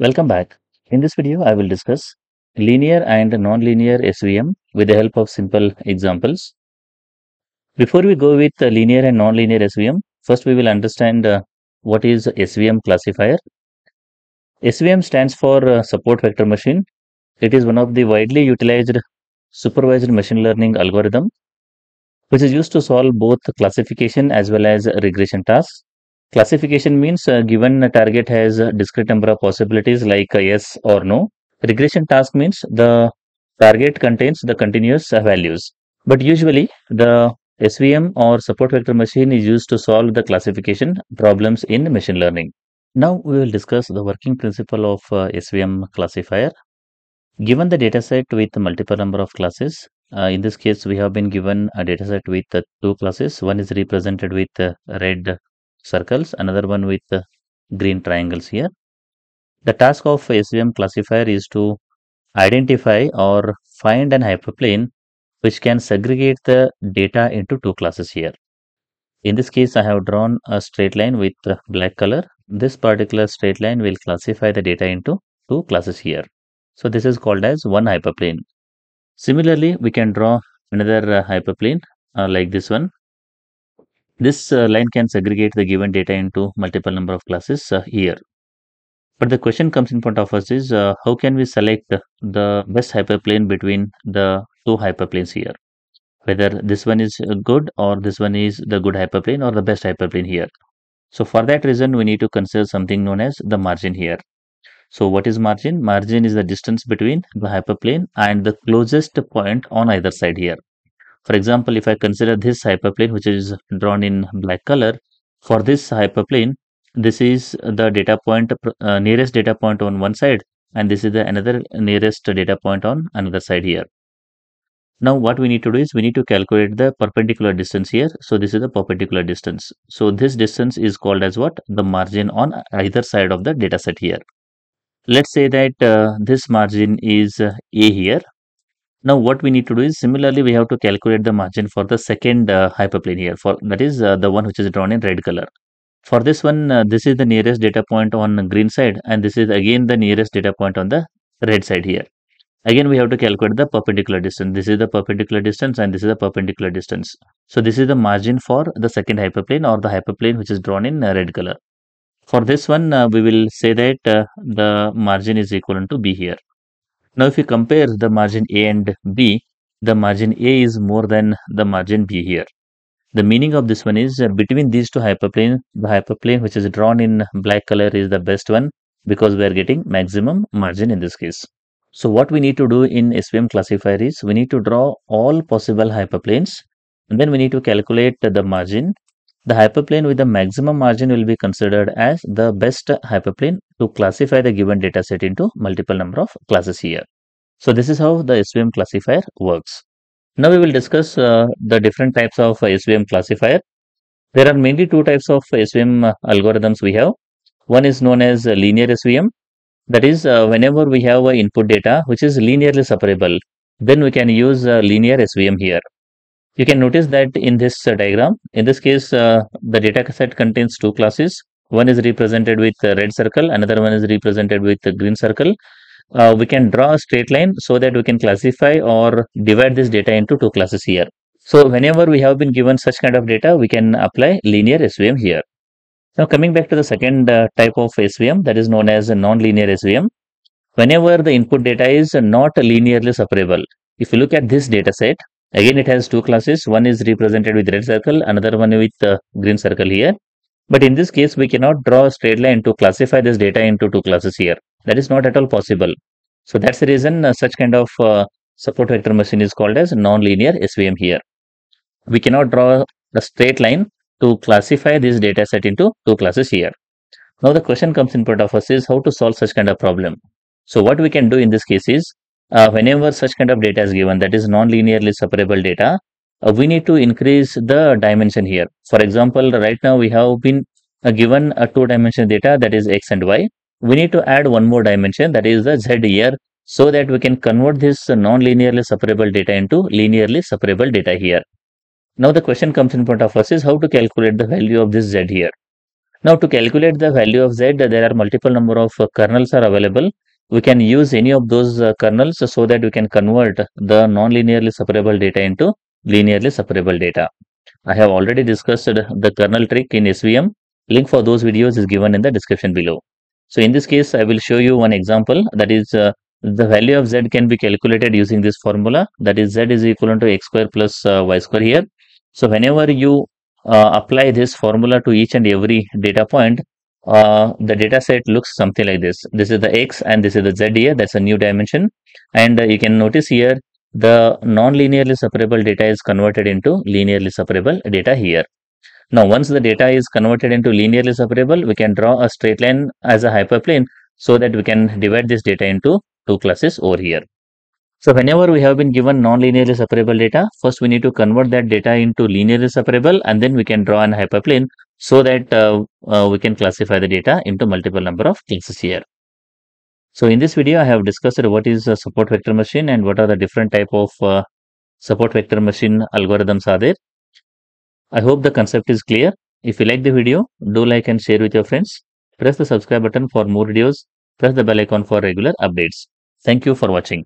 Welcome back. In this video, I will discuss linear and non-linear SVM with the help of simple examples. Before we go with linear and non-linear SVM, first we will understand uh, what is SVM classifier. SVM stands for uh, support vector machine. It is one of the widely utilized supervised machine learning algorithm which is used to solve both classification as well as regression tasks. Classification means uh, given target has a discrete number of possibilities like yes or no. Regression task means the target contains the continuous uh, values. But usually the SVM or support vector machine is used to solve the classification problems in machine learning. Now we will discuss the working principle of uh, SVM classifier. Given the dataset with multiple number of classes, uh, in this case we have been given a dataset with uh, two classes. One is represented with uh, red circles, another one with uh, green triangles here. The task of SVM classifier is to identify or find an hyperplane which can segregate the data into two classes here. In this case, I have drawn a straight line with black color. This particular straight line will classify the data into two classes here. So this is called as one hyperplane. Similarly, we can draw another uh, hyperplane uh, like this one. This uh, line can segregate the given data into multiple number of classes uh, here. But the question comes in front of us is uh, how can we select the best hyperplane between the two hyperplanes here? Whether this one is uh, good or this one is the good hyperplane or the best hyperplane here. So for that reason, we need to consider something known as the margin here. So what is margin? Margin is the distance between the hyperplane and the closest point on either side here. For example, if I consider this hyperplane which is drawn in black color, for this hyperplane, this is the data point, uh, nearest data point on one side and this is the another nearest data point on another side here. Now what we need to do is we need to calculate the perpendicular distance here. So this is the perpendicular distance. So this distance is called as what? The margin on either side of the data set here let's say that uh, this margin is uh, a here now what we need to do is similarly we have to calculate the margin for the second uh, hyperplane here. For that is uh, the one which is drawn in red color. For this one uh, this is the nearest data point on green side and this is again the nearest data point on the red side here. Again we have to calculate the perpendicular distance. This is the perpendicular distance and this is the perpendicular distance. So this is the margin for the second hyperplane or the hyperplane which is drawn in uh, red color. For this one, uh, we will say that uh, the margin is equivalent to B here. Now, if you compare the margin A and B, the margin A is more than the margin B here. The meaning of this one is uh, between these two hyperplanes, the hyperplane which is drawn in black color is the best one because we are getting maximum margin in this case. So what we need to do in SVM classifier is we need to draw all possible hyperplanes and then we need to calculate the margin the hyperplane with the maximum margin will be considered as the best hyperplane to classify the given dataset into multiple number of classes here. So this is how the SVM classifier works. Now we will discuss uh, the different types of uh, SVM classifier. There are mainly two types of SVM uh, algorithms we have. One is known as linear SVM. That is, uh, whenever we have input data which is linearly separable, then we can use linear SVM here. You can notice that in this uh, diagram, in this case, uh, the data set contains two classes. One is represented with red circle, another one is represented with green circle. Uh, we can draw a straight line so that we can classify or divide this data into two classes here. So whenever we have been given such kind of data, we can apply linear SVM here. Now coming back to the second uh, type of SVM that is known as non-linear SVM. Whenever the input data is not linearly separable, if you look at this data set, Again, it has two classes. One is represented with red circle, another one with uh, green circle here. But in this case, we cannot draw a straight line to classify this data into two classes here. That is not at all possible. So that's the reason uh, such kind of uh, support vector machine is called as non-linear SVM here. We cannot draw a straight line to classify this data set into two classes here. Now the question comes in front of us is how to solve such kind of problem. So what we can do in this case is uh, whenever such kind of data is given that is non-linearly separable data uh, we need to increase the dimension here. For example right now we have been uh, given a two dimensional data that is x and y. We need to add one more dimension that is the z here so that we can convert this non-linearly separable data into linearly separable data here. Now the question comes in front of us is how to calculate the value of this z here. Now to calculate the value of z, there are multiple number of uh, kernels are available. We can use any of those uh, kernels so that we can convert the non-linearly separable data into linearly separable data. I have already discussed the kernel trick in SVM. Link for those videos is given in the description below. So in this case, I will show you one example that is uh, the value of z can be calculated using this formula that is z is equal to x square plus uh, y square here. So whenever you uh, apply this formula to each and every data point, uh, the data set looks something like this. This is the x and this is the z here. That's a new dimension. And uh, you can notice here the non-linearly separable data is converted into linearly separable data here. Now, once the data is converted into linearly separable, we can draw a straight line as a hyperplane so that we can divide this data into two classes over here. So whenever we have been given non-linearly separable data, first we need to convert that data into linearly separable and then we can draw an hyperplane so that uh, uh, we can classify the data into multiple number of classes here. So in this video, I have discussed what is a support vector machine and what are the different type of uh, support vector machine algorithms are there. I hope the concept is clear. If you like the video, do like and share with your friends. Press the subscribe button for more videos. Press the bell icon for regular updates. Thank you for watching.